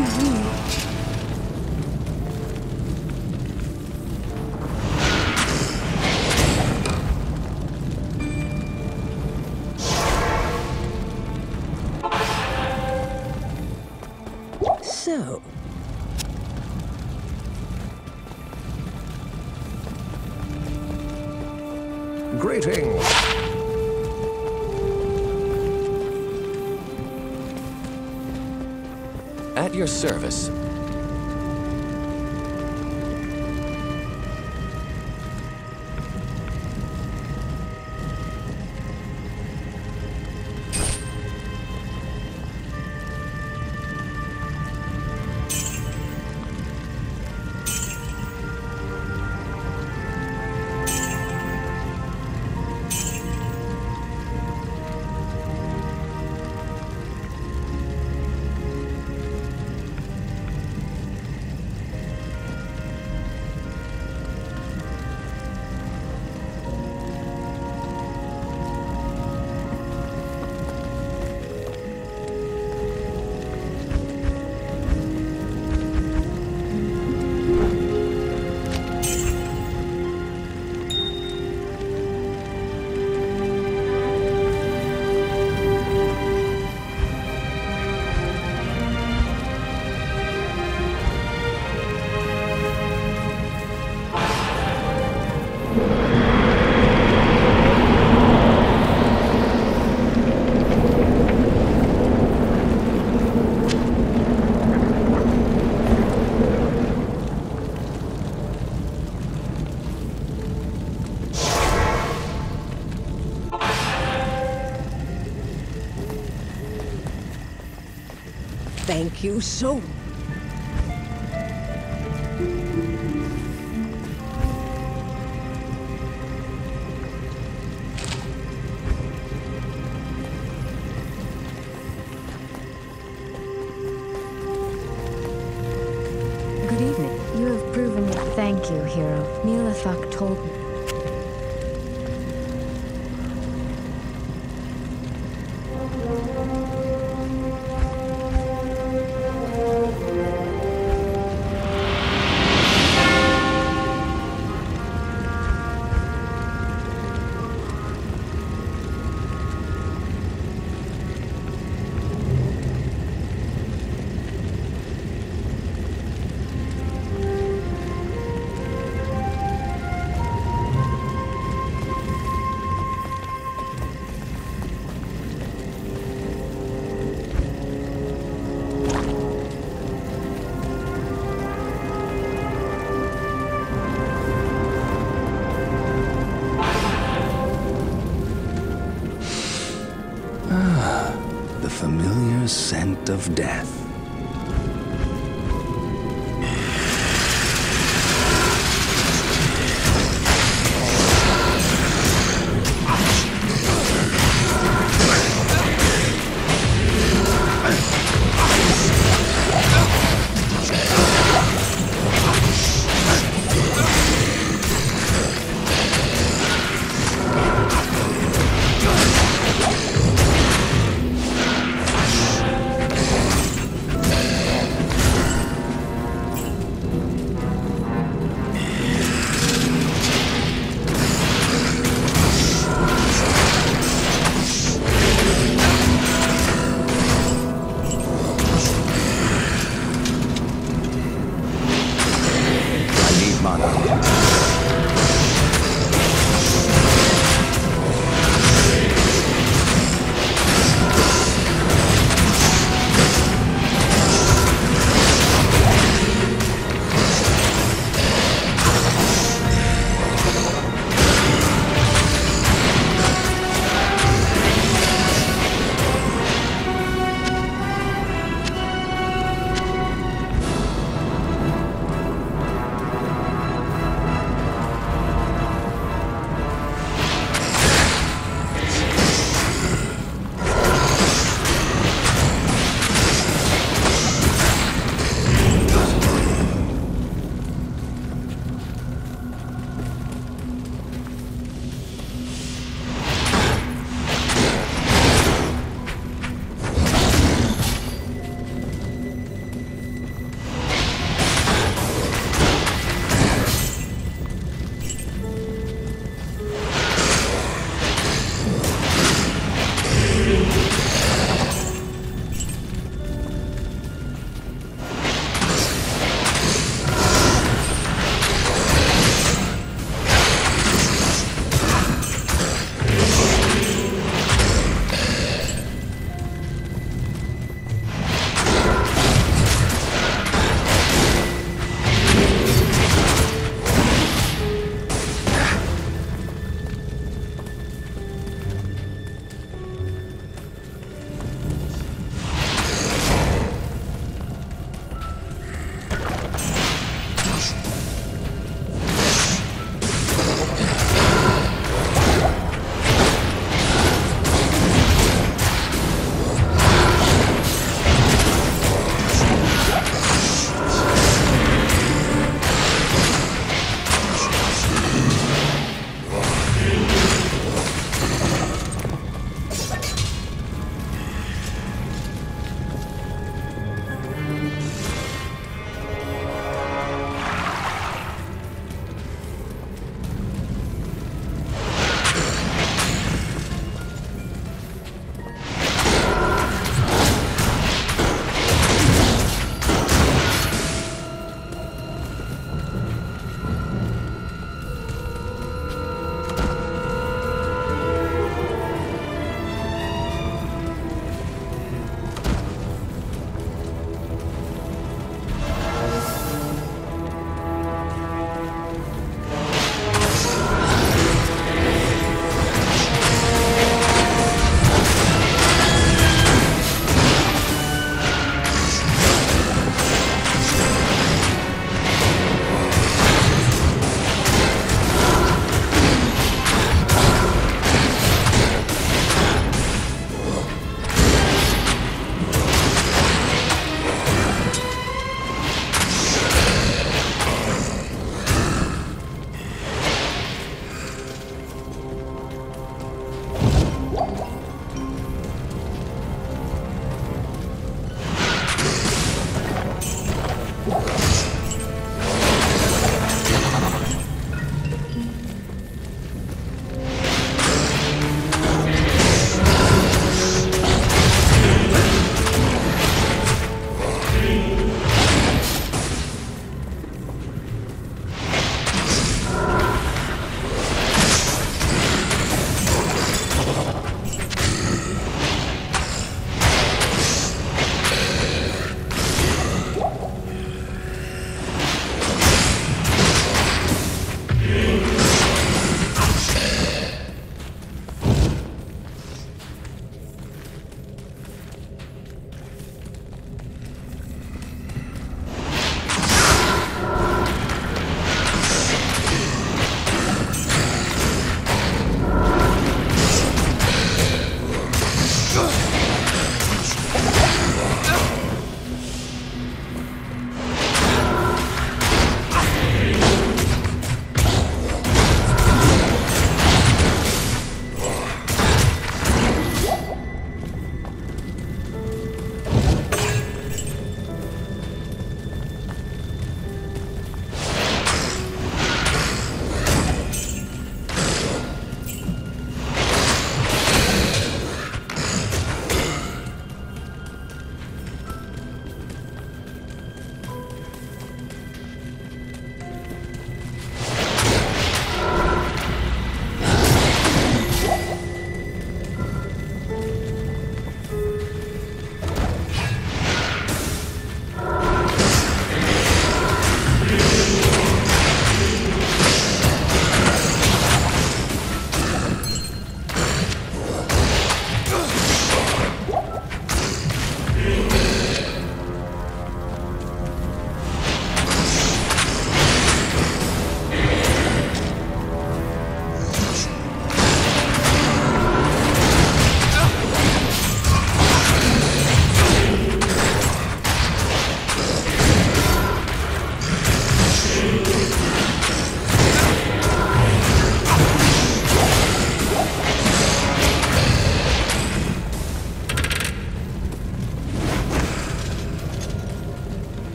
Угу. Your service. Thank you so The familiar scent of death.